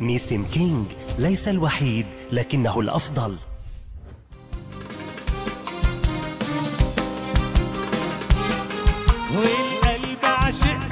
نيسم كينج ليس الوحيد لكنه الأفضل. والقلب عشق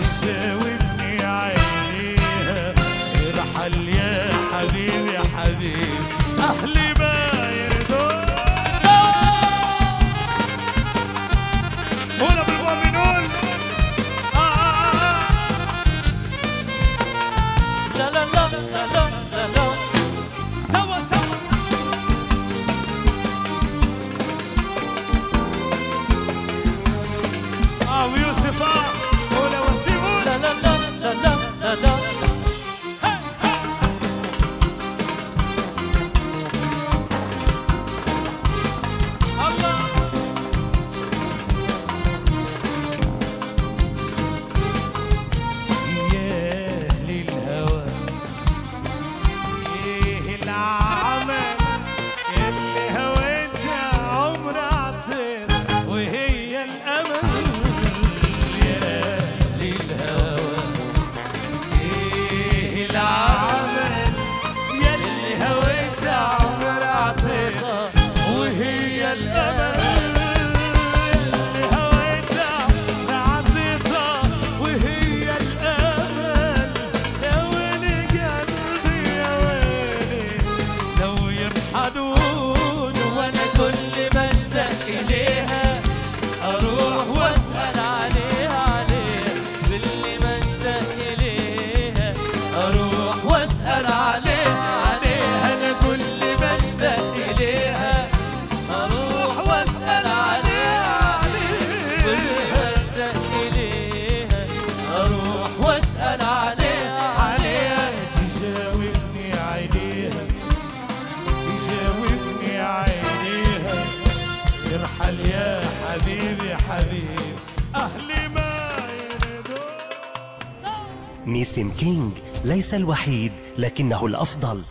يجاوبني عليها ارحل يا حبيبي يا حبيبي. أهلي بقى حبيبي حبيبي أهلي ما يردون نيسم كينج ليس الوحيد لكنه الأفضل.